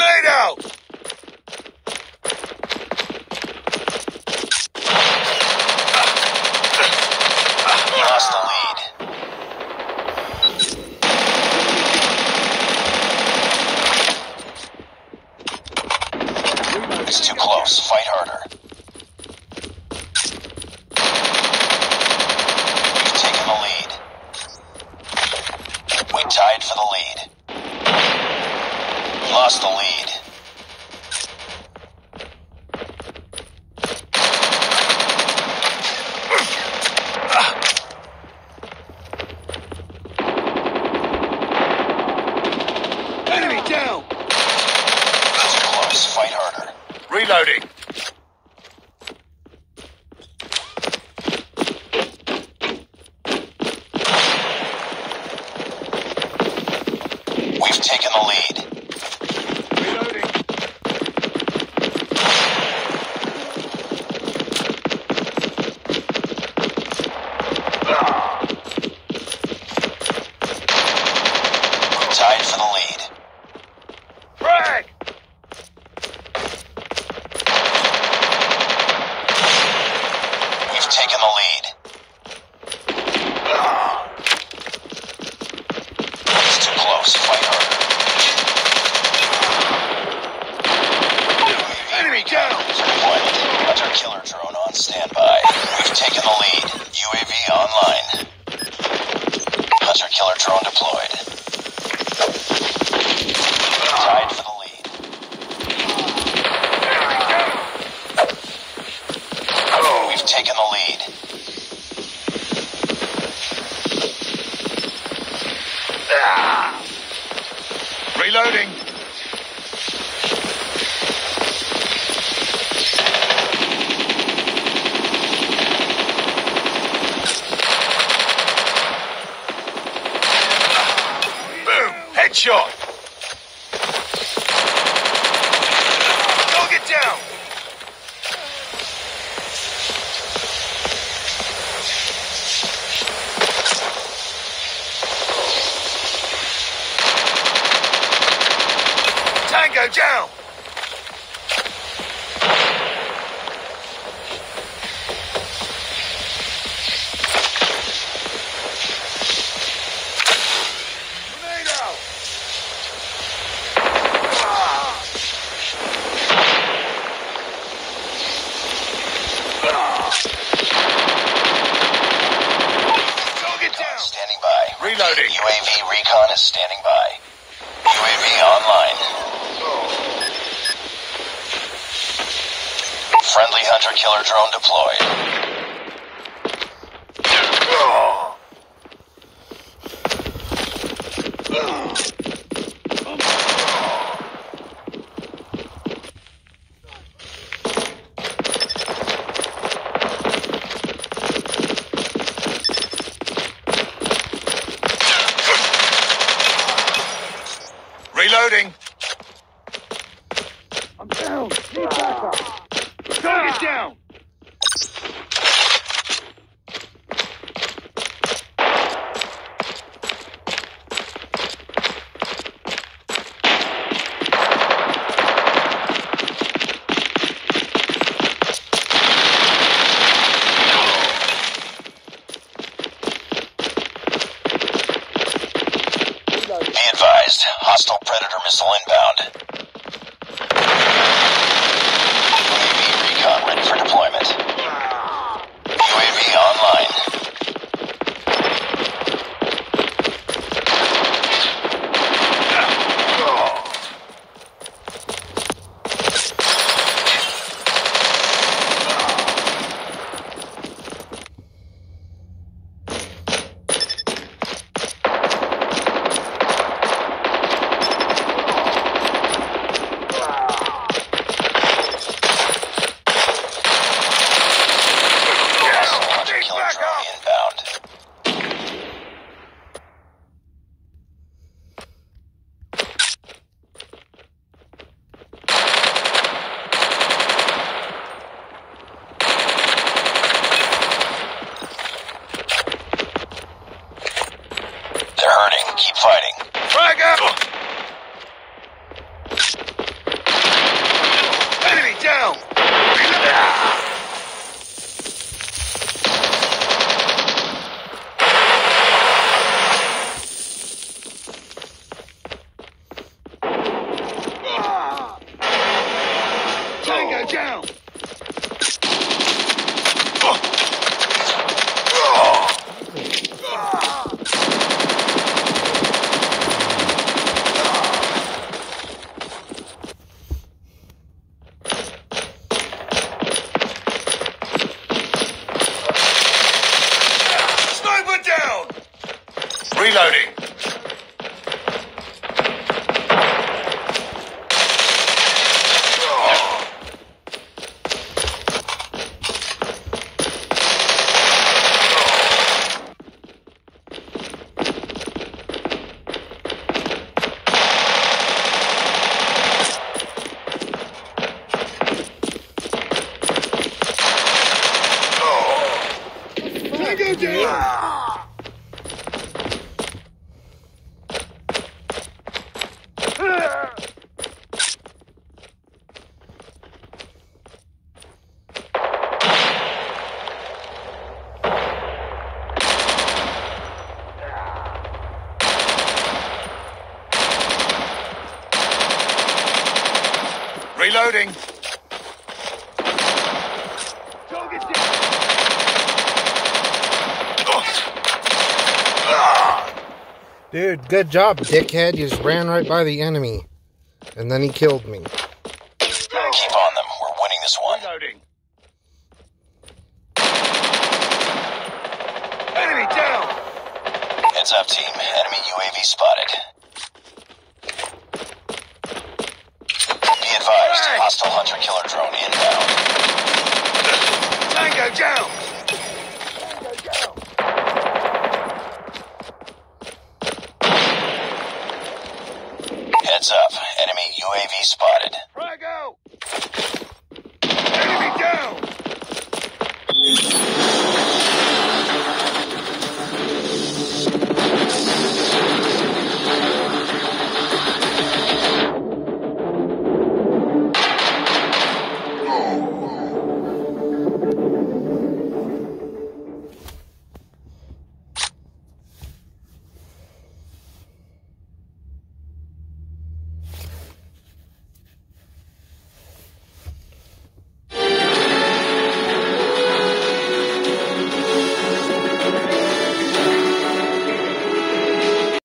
Later! taken the lead. Tied for the lead. We've taken the lead. shooting. Reloading. UAV recon is standing by. UAV online. Friendly hunter killer drone deployed. Hostile Predator missile inbound. keep fighting. Frag! Reloading. Reloading. Target. Dude, good job, dickhead. You just ran right by the enemy. And then he killed me. Keep on them. We're winning this one. Reloading. Enemy down. Heads up, team. Enemy UAV spotted. Hostile hunter killer drone inbound. Tango down! Down. Heads up, enemy UAV spotted. Tango. Enemy down!